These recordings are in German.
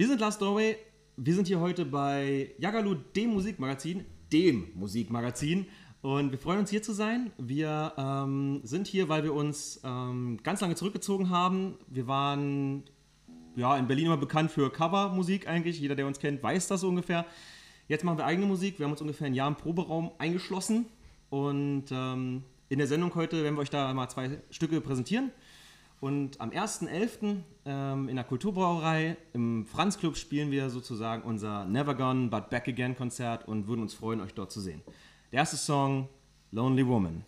Wir sind Last Doorway. Wir sind hier heute bei Jagalu, dem Musikmagazin, dem Musikmagazin. Und wir freuen uns hier zu sein. Wir ähm, sind hier, weil wir uns ähm, ganz lange zurückgezogen haben. Wir waren ja, in Berlin immer bekannt für Covermusik eigentlich. Jeder, der uns kennt, weiß das so ungefähr. Jetzt machen wir eigene Musik. Wir haben uns ungefähr ein Jahr im Proberaum eingeschlossen. Und ähm, in der Sendung heute werden wir euch da mal zwei Stücke präsentieren. Und am 1.11. Ähm, in der Kulturbrauerei im Franz Club spielen wir sozusagen unser Never Gone But Back Again Konzert und würden uns freuen, euch dort zu sehen. Der erste Song, Lonely Woman.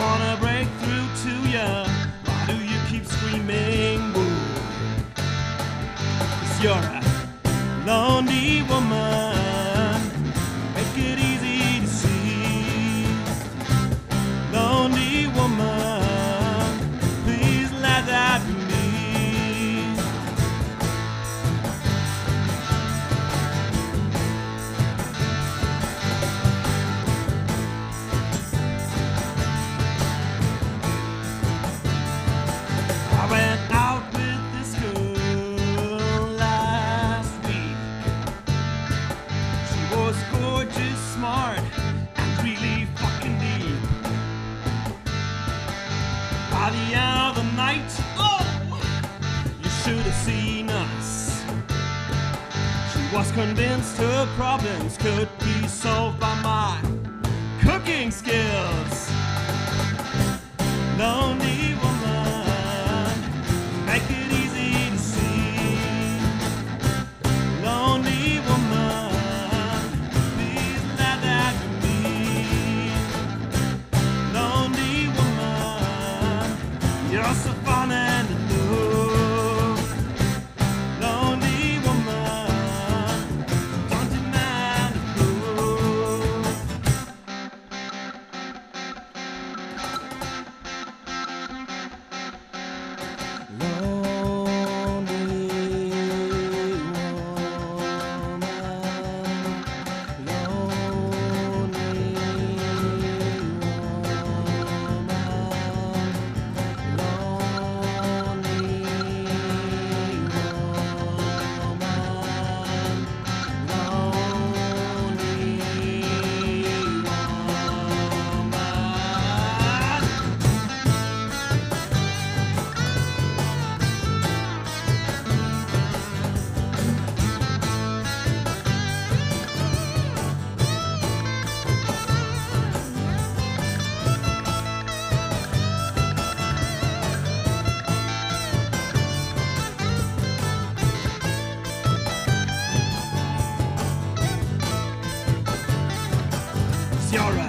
Wanna break through to you. Why do you keep screaming? Cause you're a lonely woman. Night, oh, you should have seen us. She was convinced her problems could be solved by my you're so fun 叫人。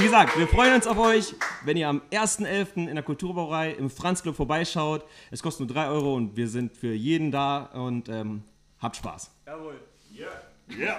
Wie gesagt, wir freuen uns auf euch, wenn ihr am 1.11. in der Kulturbrauerei im Franz Club vorbeischaut. Es kostet nur 3 Euro und wir sind für jeden da und ähm, habt Spaß. Jawohl. Ja.